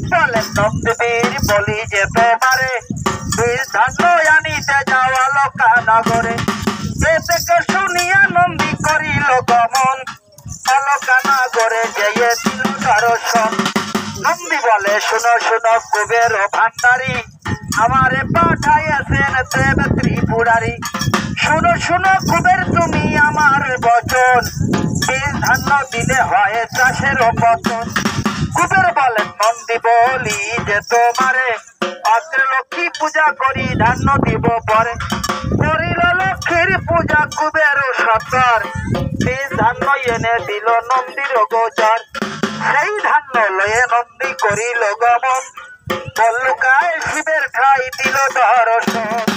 বলে নন্দবীর বলি যে তোমারে। আনিতে যাওয়া লোকানগরে। এ থেকে শুনিয়া নন্দী করিল গমন। অলকানগরে যেয়ে দিল দর্শন। নন্দী বলে, শুনো শুনো, কুবের ভান্ডারী। আমারে পাঠাইয়াছেন দেব ত্রিপুরারি। শুনো শুনো, কুবের তুমি ধান্য দিলে হয় চাষের পতন কুবের বলেন নন্দী বলি যে তোমারে, অত্র লক্ষ্মী পূজা করি, ধান্য দিব পরে। করিল লক্ষ্মীর পূজা কুবের সত্তর। বীজ ধান্য এনে দিল নন্দীর গোচর। সেই ধান্য লয়ে নন্দী করিল গমন। বল্লুকায় শিবের ঠাই দিল দর্শন।